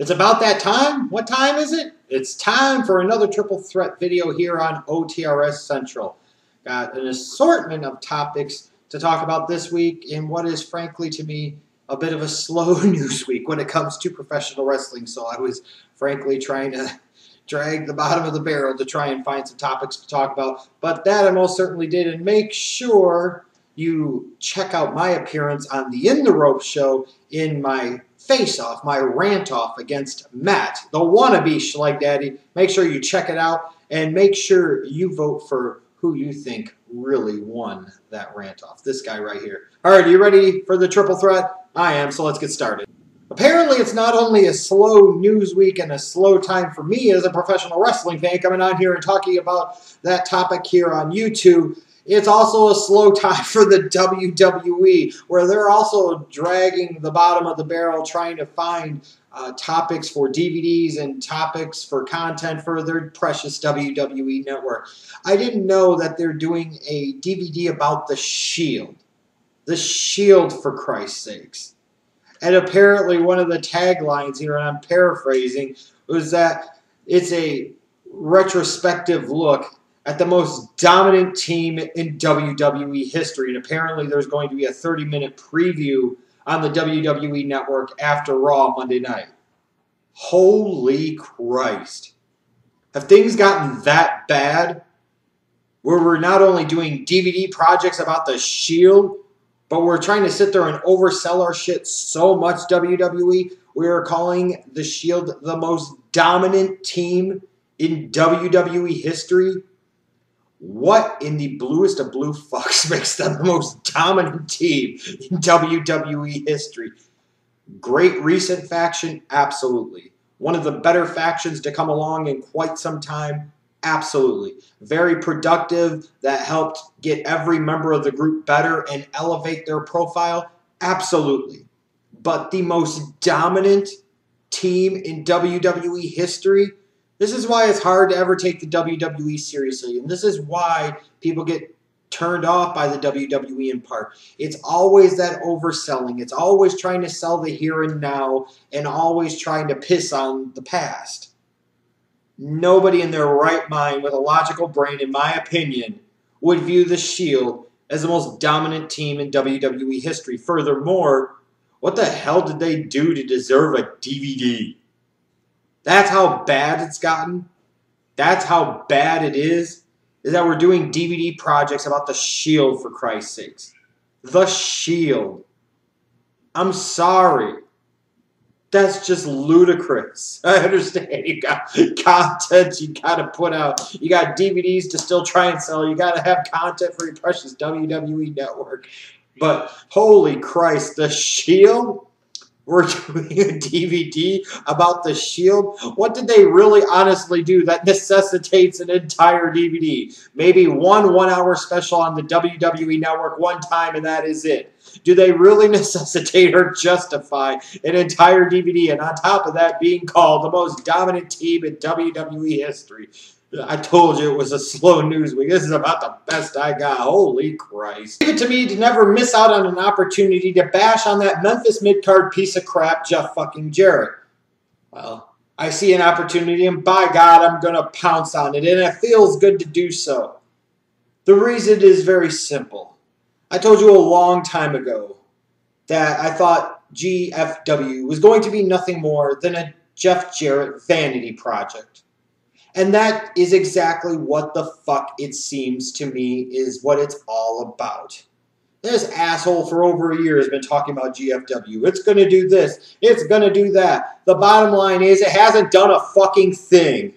It's about that time. What time is it? It's time for another triple threat video here on OTRS Central. Got an assortment of topics to talk about this week in what is frankly to me a bit of a slow news week when it comes to professional wrestling. So I was frankly trying to drag the bottom of the barrel to try and find some topics to talk about. But that I most certainly did. And make sure you check out my appearance on the In the Ropes show in my face off, my rant off against Matt, the wannabe Schleich Daddy. Make sure you check it out and make sure you vote for who you think really won that rant off. This guy right here. All right, are you ready for the triple threat? I am, so let's get started. Apparently, it's not only a slow news week and a slow time for me as a professional wrestling fan coming on here and talking about that topic here on YouTube. It's also a slow time for the WWE, where they're also dragging the bottom of the barrel trying to find uh, topics for DVDs and topics for content for their precious WWE network. I didn't know that they're doing a DVD about The Shield. The Shield, for Christ's sakes. And apparently, one of the taglines here, and I'm paraphrasing, was that it's a retrospective look at the most dominant team in WWE history. And apparently, there's going to be a 30 minute preview on the WWE network after Raw Monday night. Holy Christ. Have things gotten that bad where we're not only doing DVD projects about the Shield, but we're trying to sit there and oversell our shit so much, WWE? We are calling the Shield the most dominant team in WWE history? What in the bluest of blue fucks makes them the most dominant team in WWE history? Great recent faction? Absolutely. One of the better factions to come along in quite some time? Absolutely. Very productive that helped get every member of the group better and elevate their profile? Absolutely. But the most dominant team in WWE history? This is why it's hard to ever take the WWE seriously. And this is why people get turned off by the WWE in part. It's always that overselling. It's always trying to sell the here and now and always trying to piss on the past. Nobody in their right mind with a logical brain, in my opinion, would view the Shield as the most dominant team in WWE history. Furthermore, what the hell did they do to deserve a DVD? That's how bad it's gotten. That's how bad it is. Is that we're doing DVD projects about the Shield for Christ's sakes. The Shield. I'm sorry. That's just ludicrous. I understand you got content you got to put out. You got DVDs to still try and sell. You got to have content for your precious WWE network. But holy Christ, the Shield? We're doing a DVD about the Shield. What did they really honestly do that necessitates an entire DVD? Maybe one one hour special on the WWE Network one time, and that is it. Do they really necessitate or justify an entire DVD? And on top of that, being called the most dominant team in WWE history. I told you it was a slow news week. This is about the best I got. Holy Christ. Leave it to me to never miss out on an opportunity to bash on that Memphis mid-card piece of crap, Jeff fucking Jarrett. Well, I see an opportunity, and by God, I'm going to pounce on it, and it feels good to do so. The reason is very simple. I told you a long time ago that I thought GFW was going to be nothing more than a Jeff Jarrett vanity project. And that is exactly what the fuck it seems to me is what it's all about. This asshole for over a year has been talking about GFW. It's going to do this. It's going to do that. The bottom line is it hasn't done a fucking thing.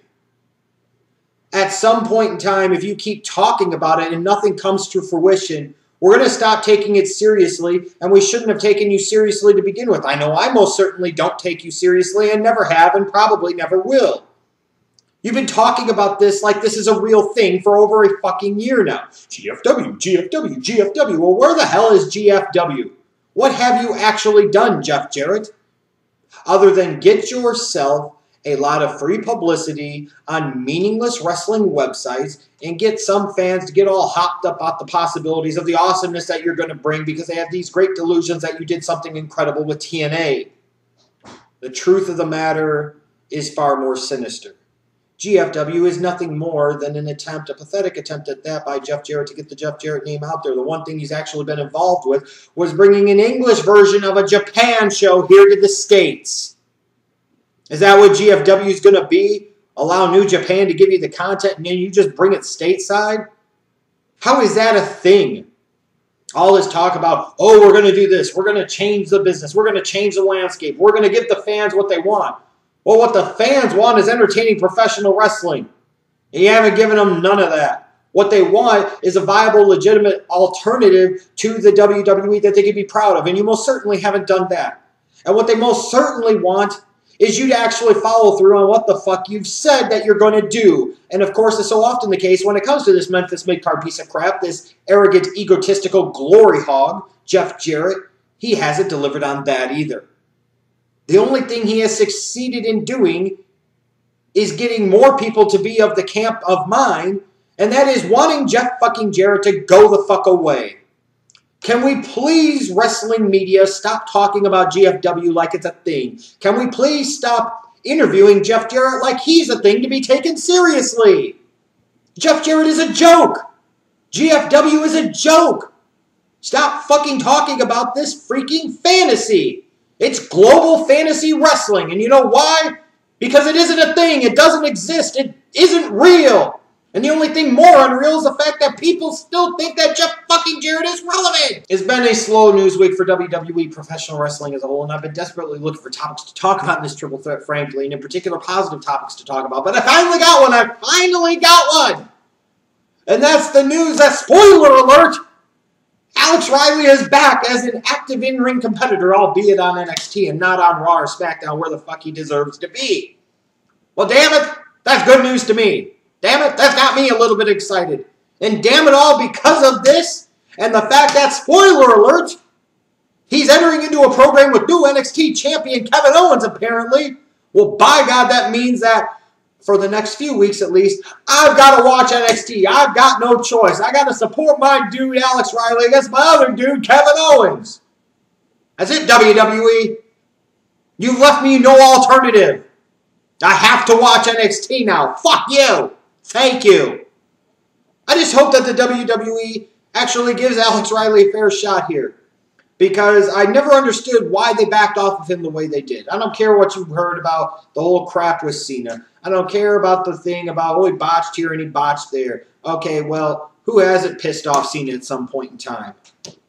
At some point in time, if you keep talking about it and nothing comes to fruition, we're going to stop taking it seriously, and we shouldn't have taken you seriously to begin with. I know I most certainly don't take you seriously and never have and probably never will. You've been talking about this like this is a real thing for over a fucking year now. GFW, GFW, GFW. Well, where the hell is GFW? What have you actually done, Jeff Jarrett? Other than get yourself a lot of free publicity on meaningless wrestling websites and get some fans to get all hopped up about the possibilities of the awesomeness that you're going to bring because they have these great delusions that you did something incredible with TNA. the truth of the matter is far more sinister. GFW is nothing more than an attempt, a pathetic attempt at that by Jeff Jarrett to get the Jeff Jarrett name out there. The one thing he's actually been involved with was bringing an English version of a Japan show here to the States. Is that what GFW is going to be? Allow New Japan to give you the content and then you just bring it stateside? How is that a thing? All this talk about, oh, we're going to do this. We're going to change the business. We're going to change the landscape. We're going to give the fans what they want. Well, what the fans want is entertaining professional wrestling. And you haven't given them none of that. What they want is a viable, legitimate alternative to the WWE that they can be proud of. And you most certainly haven't done that. And what they most certainly want is you to actually follow through on what the fuck you've said that you're going to do. And of course, it's so often the case when it comes to this Memphis mid-card piece of crap, this arrogant, egotistical glory hog, Jeff Jarrett, he hasn't delivered on that either. The only thing he has succeeded in doing is getting more people to be of the camp of mine, and that is wanting Jeff fucking Jarrett to go the fuck away. Can we please, wrestling media, stop talking about GFW like it's a thing? Can we please stop interviewing Jeff Jarrett like he's a thing to be taken seriously? Jeff Jarrett is a joke. GFW is a joke. Stop fucking talking about this freaking fantasy. It's global fantasy wrestling. And you know why? Because it isn't a thing. It doesn't exist. It isn't real. And the only thing more unreal is the fact that people still think that Jeff fucking Jarrett is relevant. It's been a slow news week for WWE professional wrestling as a whole, and I've been desperately looking for topics to talk about in this triple threat, frankly, and in particular positive topics to talk about. But I finally got one. I finally got one. And that's the news that, spoiler alert, Alex Riley is back as an active in-ring competitor, albeit on NXT and not on Raw or SmackDown where the fuck he deserves to be. Well, damn it, that's good news to me. Damn it, that's got me a little bit excited. And damn it all, because of this and the fact that, spoiler alert, he's entering into a program with new NXT champion Kevin Owens, apparently. Well, by God, that means that for the next few weeks at least, I've got to watch NXT. I've got no choice. I got to support my dude Alex Riley against my other dude Kevin Owens. That's it, WWE. You've left me no alternative. I have to watch NXT now. Fuck you. Thank you. I just hope that the WWE actually gives Alex Riley a fair shot here because I never understood why they backed off of him the way they did. I don't care what you've heard about the whole crap with Cena. I don't care about the thing about, oh, he botched here and he botched there. Okay, well, who hasn't pissed off Cena at some point in time?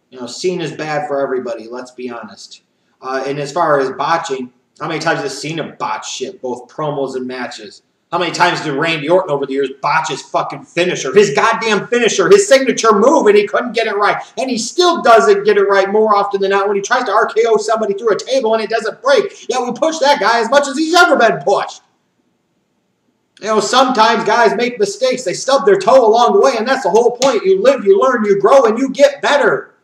You know, Cena's bad for everybody, let's be honest. Uh, and as far as botching, how many times has Cena botched shit, both promos and matches? How many times did Randy Orton over the years botch his fucking finisher, his goddamn finisher, his signature move, and he couldn't get it right? And he still doesn't get it right more often than not when he tries to RKO somebody through a table and it doesn't break. Yeah, we push that guy as much as he's ever been pushed. You know, sometimes guys make mistakes. They stub their toe along the way, and that's the whole point. You live, you learn, you grow, and you get better.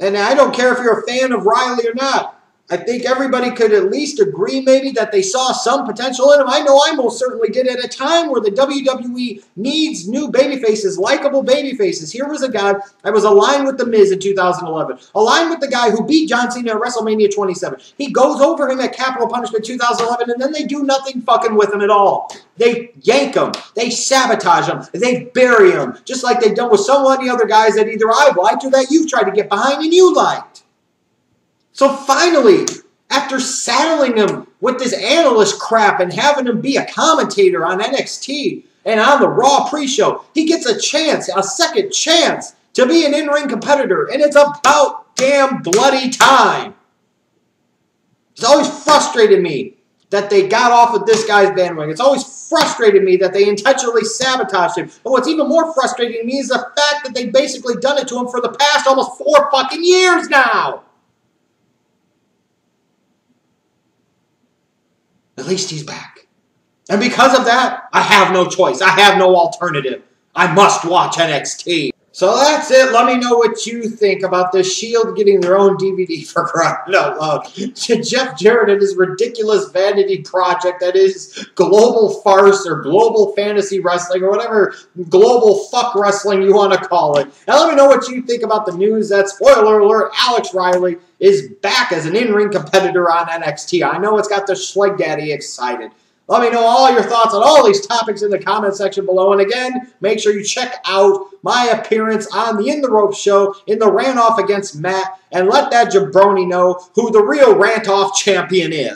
And I don't care if you're a fan of Riley or not. I think everybody could at least agree maybe that they saw some potential in him. I know I most certainly did at a time where the WWE needs new baby faces, likable baby faces. Here was a guy that was aligned with The Miz in 2011, aligned with the guy who beat John Cena at WrestleMania 27. He goes over him at Capital Punishment 2011, and then they do nothing fucking with him at all. They yank him, they sabotage him, they bury him, just like they've done with so many other guys that either I've liked or that you've tried to get behind and you liked. So finally, after saddling him with this analyst crap and having him be a commentator on NXT and on the Raw pre-show, he gets a chance, a second chance to be an in-ring competitor, and it's about damn bloody time. It's always frustrated me that they got off of this guy's bandwagon. It's always frustrated me that they intentionally sabotaged him. But what's even more frustrating to me is the fact that they've basically done it to him for the past almost four fucking years now. At least he's back. And because of that, I have no choice. I have no alternative. I must watch NXT. So that's it. Let me know what you think about the Shield getting their own DVD for crying out loud. Uh, Jeff Jarrett and his ridiculous vanity project that is global farce or global fantasy wrestling or whatever global fuck wrestling you want to call it. And let me know what you think about the news that, spoiler alert, Alex Riley is back as an in-ring competitor on NXT. I know it's got the Schleg Daddy excited. Let me know all your thoughts on all these topics in the comment section below. And again, make sure you check out my appearance on the In the Ropes show in the Rant Off against Matt and let that jabroni know who the real Rant Off champion is.